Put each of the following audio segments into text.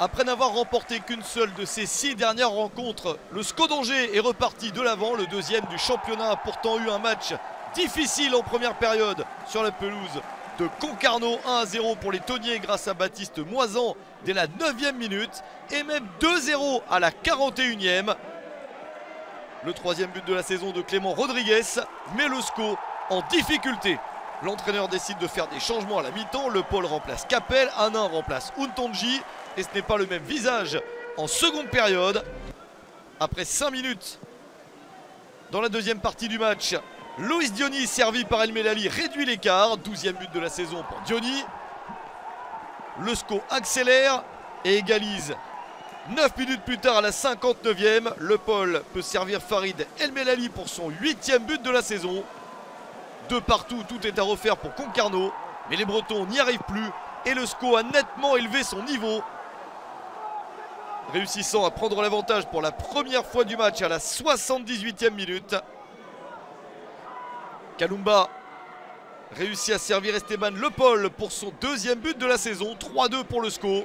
Après n'avoir remporté qu'une seule de ses six dernières rencontres, le SCO d'Angers est reparti de l'avant. Le deuxième du championnat a pourtant eu un match difficile en première période sur la pelouse de Concarneau. 1 à 0 pour les Tonniers grâce à Baptiste Moisan dès la 9e minute et même 2-0 à la 41e. Le troisième but de la saison de Clément Rodriguez met le SCO en difficulté. L'entraîneur décide de faire des changements à la mi-temps. Le Paul remplace Capel, Anin remplace Untonji. Et ce n'est pas le même visage en seconde période. Après 5 minutes dans la deuxième partie du match, Loïs Diony, servi par El Melali, réduit l'écart. 12e but de la saison pour Diony. Le SCO accélère et égalise 9 minutes plus tard à la 59e. Le Paul peut servir Farid El Melali pour son 8e but de la saison. De partout, tout est à refaire pour Concarneau. Mais les Bretons n'y arrivent plus et le SCO a nettement élevé son niveau. Réussissant à prendre l'avantage pour la première fois du match à la 78e minute. Kalumba réussit à servir Esteban Le Paul pour son deuxième but de la saison. 3-2 pour le SCO.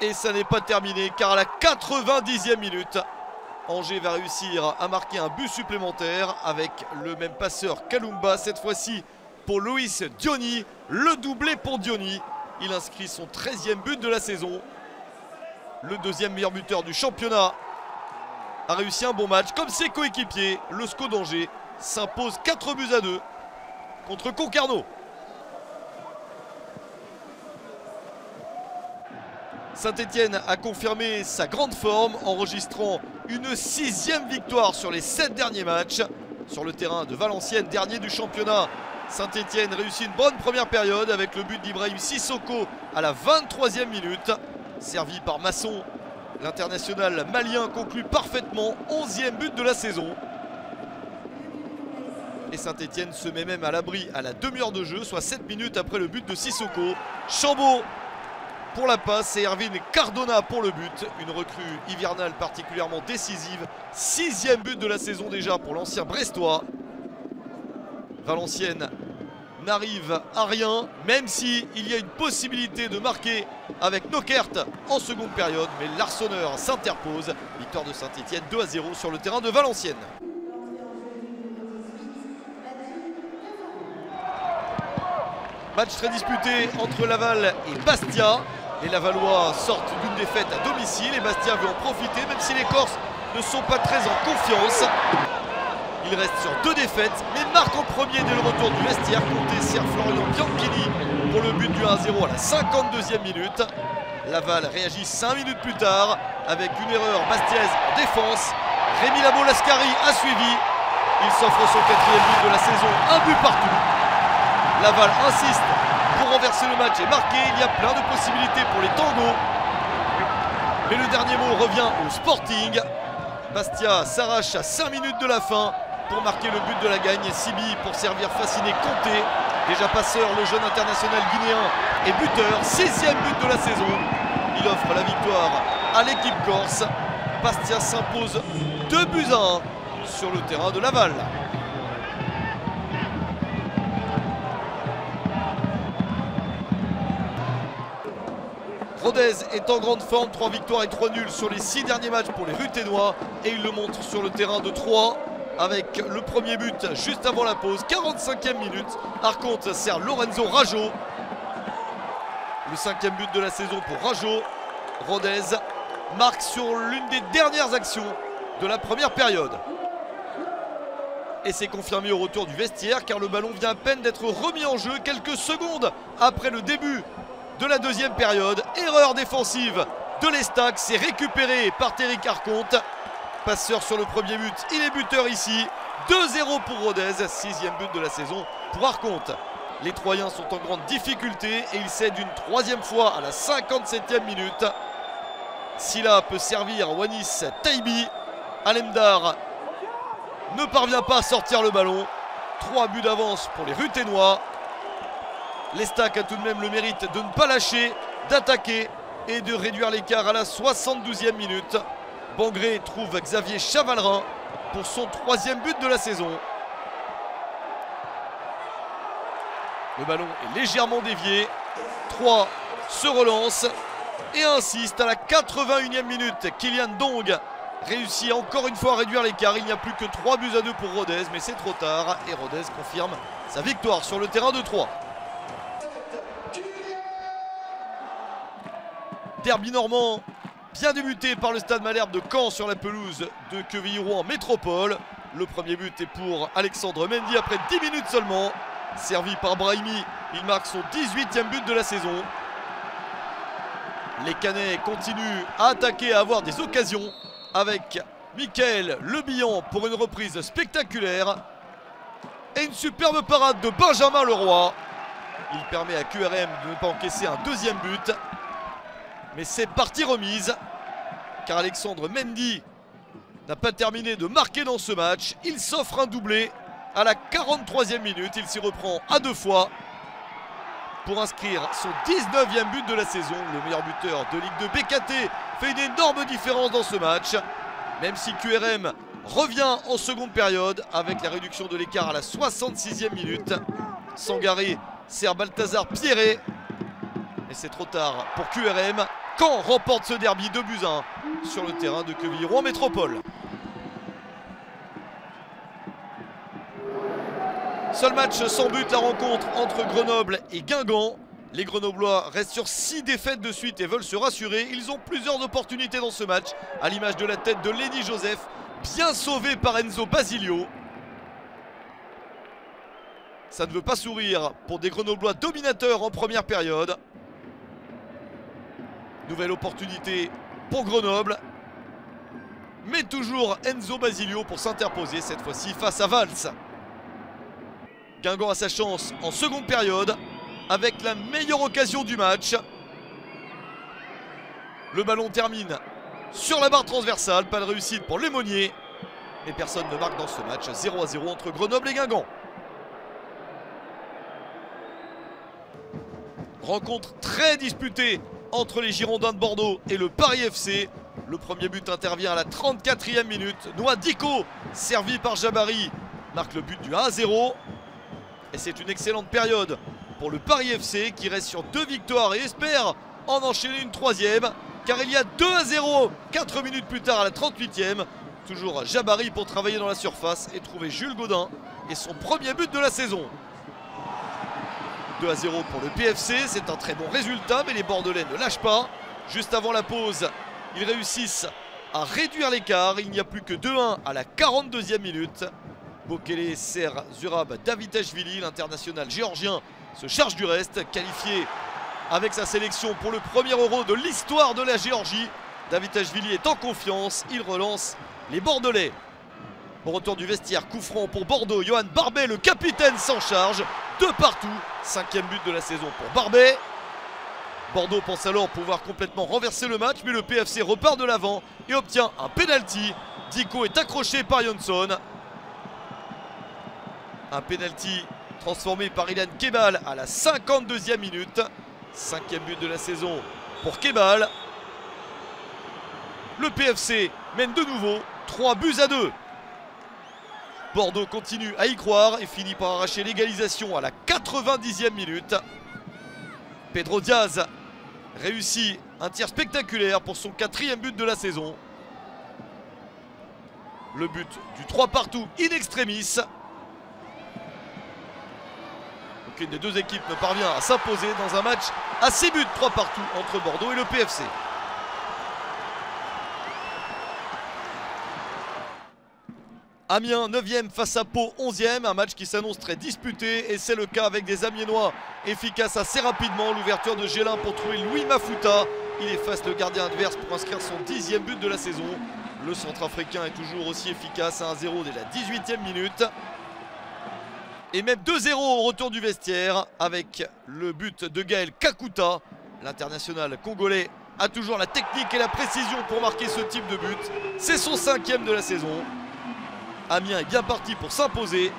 Et ça n'est pas terminé car à la 90e minute, Angers va réussir à marquer un but supplémentaire avec le même passeur Kalumba, cette fois-ci pour Loïs Diony, le doublé pour Diony. Il inscrit son 13e but de la saison. Le deuxième meilleur buteur du championnat a réussi un bon match. Comme ses coéquipiers, le SCO d'Angers s'impose 4 buts à 2 contre Concarneau. Saint-Etienne a confirmé sa grande forme, enregistrant une sixième victoire sur les sept derniers matchs. Sur le terrain de Valenciennes, dernier du championnat, Saint-Etienne réussit une bonne première période avec le but d'Ibrahim Sissoko à la 23e minute. Servi par Masson, l'international malien conclut parfaitement 11e but de la saison. Et Saint-Etienne se met même à l'abri à la demi-heure de jeu, soit 7 minutes après le but de Sissoko. Chambaud pour la passe et Erwin Cardona pour le but. Une recrue hivernale particulièrement décisive. Sixième but de la saison déjà pour l'ancien Brestois. Valenciennes n'arrive à rien, même si y a une possibilité de marquer avec Nokert en seconde période. Mais l'Arseneur s'interpose. Victoire de Saint-Etienne 2 à 0 sur le terrain de Valenciennes. Match très disputé entre Laval et Bastia. Les Lavallois sortent d'une défaite à domicile et Bastia veut en profiter, même si les Corses ne sont pas très en confiance. Il reste sur deux défaites, mais marque en premier dès le retour du vestiaire. Compté Sir Florian Bianchini pour le but du 1-0 à la 52e minute. Laval réagit 5 minutes plus tard avec une erreur bastiaise en défense. Rémi Labo Lascari a suivi. Il s'offre son quatrième but de la saison, un but partout. Laval insiste pour renverser le match et marquer. Il y a plein de possibilités pour les tangos. Mais le dernier mot revient au Sporting. Bastia s'arrache à 5 minutes de la fin pour marquer le but de la gagne. Sibi pour servir fasciné Comté. Déjà passeur, le jeune international guinéen et buteur. Sixième but de la saison. Il offre la victoire à l'équipe corse. Bastia s'impose 2 buts à 1 sur le terrain de Laval. Rodez est en grande forme, 3 victoires et 3 nuls sur les 6 derniers matchs pour les Ruténois et il le montre sur le terrain de 3 avec le premier but juste avant la pause, 45e minute. Arconte sert Lorenzo Rajo. Le cinquième but de la saison pour Rajo. Rodez marque sur l'une des dernières actions de la première période. Et c'est confirmé au retour du vestiaire car le ballon vient à peine d'être remis en jeu quelques secondes après le début de la deuxième période. Erreur défensive de l'Estac, c'est récupéré par Terry Carconte. Passeur sur le premier but, il est buteur ici. 2-0 pour Rodez, sixième but de la saison pour Arconte. Les Troyens sont en grande difficulté et ils cèdent une troisième fois à la 57e minute. Silla peut servir Wanis Taibi. Alemdar ne parvient pas à sortir le ballon. Trois buts d'avance pour les Ruténois. L'Estac a tout de même le mérite de ne pas lâcher, d'attaquer et de réduire l'écart à la 72e minute. Bangré trouve Xavier Chavalrin pour son troisième but de la saison. Le ballon est légèrement dévié. 3 se relance et insiste à la 81e minute. Kylian Dong réussit encore une fois à réduire l'écart. Il n'y a plus que 3 buts à 2 pour Rodez, mais c'est trop tard. Et Rodez confirme sa victoire sur le terrain de 3. Derby bien débuté par le stade Malherbe de Caen sur la pelouse de Quevilly-Rouen Métropole. Le premier but est pour Alexandre Mendy après 10 minutes seulement. Servi par Brahimi, il marque son 18e but de la saison. Les Canets continuent à attaquer, à avoir des occasions avec Michael Le Billon pour une reprise spectaculaire. Et une superbe parade de Benjamin Leroy. Il permet à QRM de ne pas encaisser un deuxième but. Mais c'est partie remise. Car Alexandre Mendy n'a pas terminé de marquer dans ce match. Il s'offre un doublé à la 43e minute. Il s'y reprend à deux fois pour inscrire son 19e but de la saison. Le meilleur buteur de Ligue 2 BKT fait une énorme différence dans ce match. Même si QRM revient en seconde période avec la réduction de l'écart à la 66e minute. Sangaré sert Balthazar Pierret. Et c'est trop tard pour QRM. Quand remporte ce derby de buts 1 sur le terrain de Quevilly-Rouen Métropole. Seul match sans but, la rencontre entre Grenoble et Guingamp. Les Grenoblois restent sur 6 défaites de suite et veulent se rassurer. Ils ont plusieurs opportunités dans ce match, à l'image de la tête de Lenny Joseph, bien sauvé par Enzo Basilio. Ça ne veut pas sourire pour des Grenoblois dominateurs en première période. Nouvelle opportunité pour Grenoble. Mais toujours Enzo Basilio pour s'interposer cette fois-ci face à Valls. Guingamp a sa chance en seconde période avec la meilleure occasion du match. Le ballon termine sur la barre transversale, pas de réussite pour Lémonier. Et personne ne marque dans ce match, 0 à 0 entre Grenoble et Guingamp. Rencontre très disputée entre les Girondins de Bordeaux et le Paris FC. Le premier but intervient à la 34e minute. Noah Dico, servi par Jabari, marque le but du 1 à 0. Et c'est une excellente période pour le Paris FC qui reste sur deux victoires et espère en enchaîner une troisième. Car il y a 2 à 0 4 minutes plus tard à la 38e. Toujours Jabari pour travailler dans la surface et trouver Jules Godin et son premier but de la saison. 2 à 0 pour le PFC, c'est un très bon résultat, mais les Bordelais ne lâchent pas. Juste avant la pause, ils réussissent à réduire l'écart. Il n'y a plus que 2-1 à la 42e minute. Bokele sert Zurab Davitashvili, l'international géorgien se charge du reste, qualifié avec sa sélection pour le premier euro de l'histoire de la Géorgie. Davitashvili est en confiance, il relance les Bordelais. Au retour du vestiaire, coup franc pour Bordeaux, Johan Barbet, le capitaine s'en charge, de partout, cinquième but de la saison pour Barbet. Bordeaux pense alors pouvoir complètement renverser le match, mais le PFC repart de l'avant et obtient un penalty. Dico est accroché par Johnson. Un penalty transformé par Ilan Kebal à la 52e minute. Cinquième but de la saison pour Kebal. Le PFC mène de nouveau 3 buts à 2. Bordeaux continue à y croire et finit par arracher l'égalisation à la 90e minute. Pedro Diaz réussit un tir spectaculaire pour son quatrième but de la saison. Le but du 3 partout in extremis aucune des deux équipes ne parvient à s'imposer dans un match à 6 buts, 3 partout entre Bordeaux et le PFC. Amiens 9e face à Pau 11e, un match qui s'annonce très disputé et c'est le cas avec des Amiénois efficaces assez rapidement. L'ouverture de Gélin pour trouver Louis Mafuta. Il efface le gardien adverse pour inscrire son dixième but de la saison. Le centrafricain est toujours aussi efficace à 1-0 dès la 18e minute. Et même 2-0 au retour du vestiaire avec le but de Gaël Kakuta. L'international congolais a toujours la technique et la précision pour marquer ce type de but. C'est son cinquième de la saison. Amiens est bien parti pour s'imposer.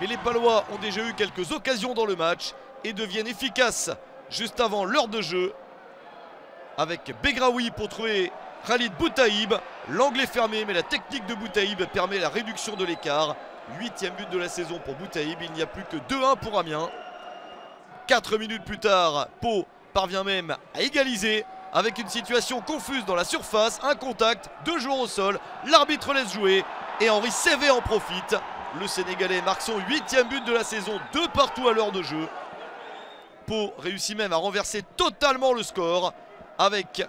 Mais les Palois ont déjà eu quelques occasions dans le match et deviennent efficaces juste avant l'heure de jeu. Avec Begraoui pour trouver Khalid Boutaïb. L'angle est fermé mais la technique de Boutaïb permet la réduction de l'écart. Huitième but de la saison pour Boutaïb. Il n'y a plus que 2-1 pour Amiens. 4 minutes plus tard, Pau parvient même à égaliser avec une situation confuse dans la surface, un contact, deux joueurs au sol, l'arbitre laisse jouer et Henri CV en profite. Le Sénégalais marque son huitième but de la saison, deux partout à l'heure de jeu. Pau réussit même à renverser totalement le score avec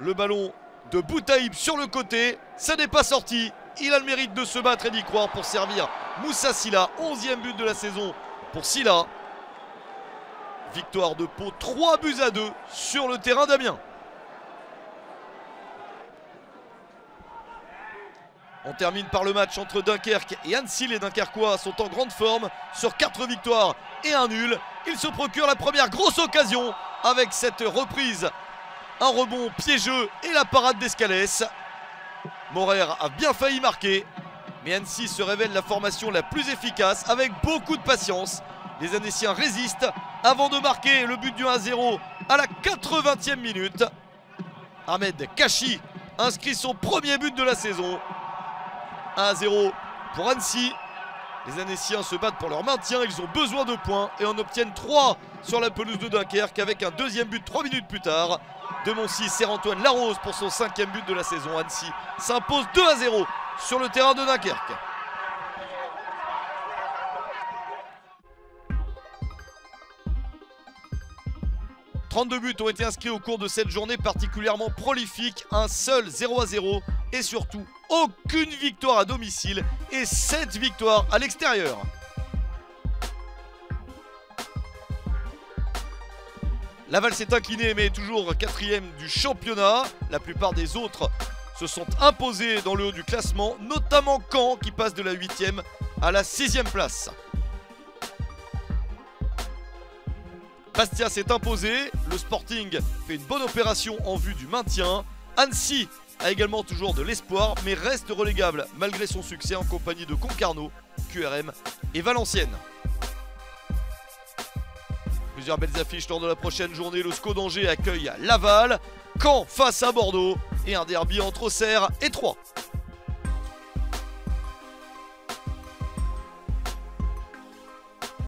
le ballon de Boutaïb sur le côté. Ça n'est pas sorti. Il a le mérite de se battre et d'y croire pour servir Moussa Silla. Onzième but de la saison pour Silla. Victoire de Pau, 3 buts à 2 sur le terrain d'Amiens. On termine par le match entre Dunkerque et Annecy. Les Dunkerquois sont en grande forme sur 4 victoires et un nul. Ils se procurent la première grosse occasion avec cette reprise. Un rebond piégeux et la parade d'Escalès. Morer a bien failli marquer. Mais Annecy se révèle la formation la plus efficace avec beaucoup de patience. Les Annéciens résistent avant de marquer le but du 1-0 à la 80e minute. Ahmed Kachi inscrit son premier but de la saison. 1-0 pour Annecy. Les Annéciens se battent pour leur maintien, ils ont besoin de points et en obtiennent 3 sur la pelouse de Dunkerque avec un deuxième but 3 minutes plus tard. De Moncy sert Antoine Larose pour son cinquième but de la saison. Annecy s'impose 2 à 0 sur le terrain de Dunkerque. 32 buts ont été inscrits au cours de cette journée particulièrement prolifique, un seul 0 à 0 et surtout aucune victoire à domicile et 7 victoires à l'extérieur. Laval s'est incliné mais toujours quatrième du championnat. La plupart des autres se sont imposés dans le haut du classement, notamment Caen qui passe de la 8e à la 6e place. Bastia s'est imposé, le Sporting fait une bonne opération en vue du maintien. Annecy a également toujours de l'espoir, mais reste relégable malgré son succès en compagnie de Concarneau, QRM et Valenciennes. Plusieurs belles affiches lors de la prochaine journée. Le SCO d'Angers accueille Laval, Caen face à Bordeaux et un derby entre Auxerre et Troyes.